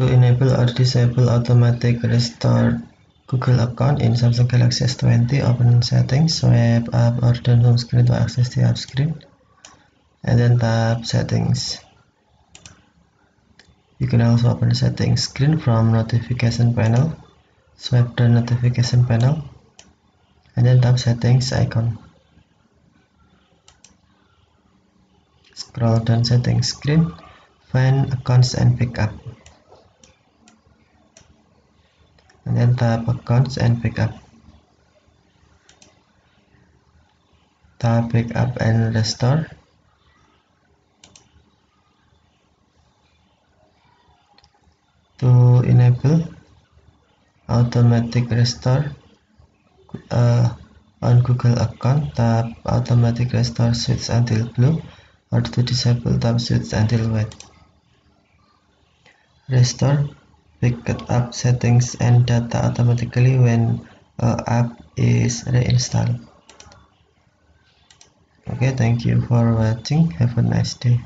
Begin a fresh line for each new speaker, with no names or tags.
To enable or disable automatic restore Google account in Samsung Galaxy S20, open settings, swipe up or down home screen to access the app screen, and then tap settings. You can also open the settings screen from notification panel, swipe the notification panel, and then tap settings icon. Scroll down settings screen, find accounts and backup. And then tap accounts and backup tap backup and restore. To enable automatic restore uh, on Google account tap automatic restore switch until blue or to disable tap switch until white. Restore up settings and data automatically when app is reinstalled. Okay thank you for watching. Have a nice day